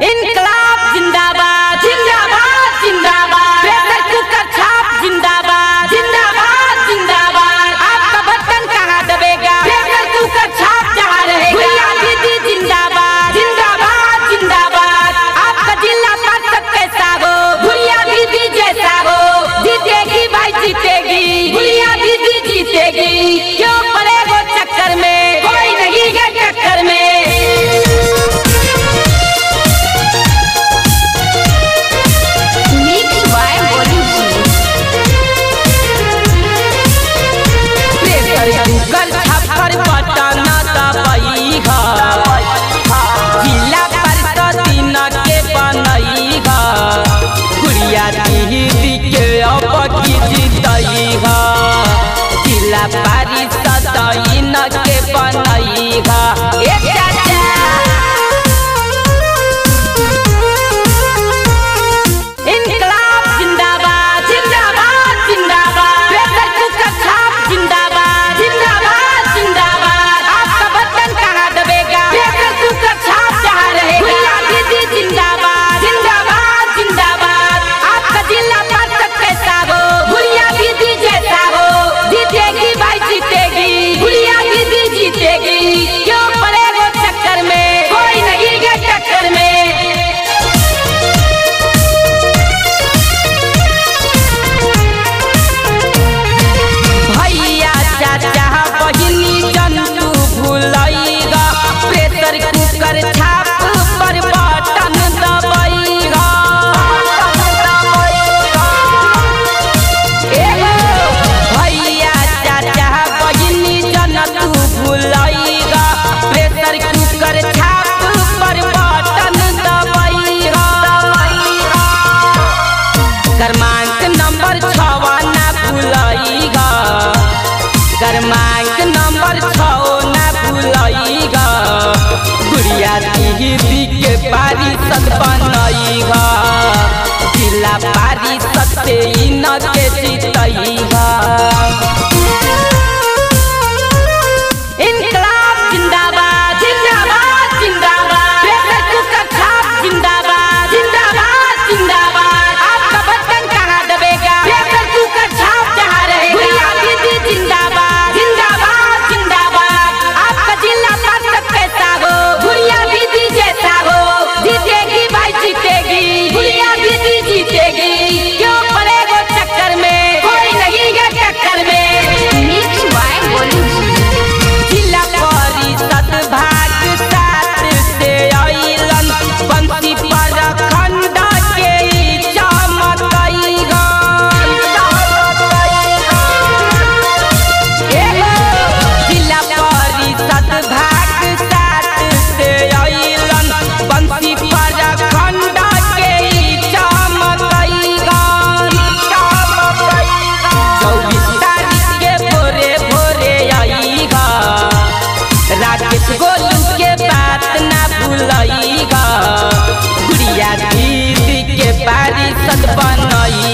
इनकलाब जिंदाबाद जिंदाबाद जिंदाबाद की जितई हा जिला परिषद क्रमांक नंबर छो ना भूलई गुड़िया के पारी सदपन सत आई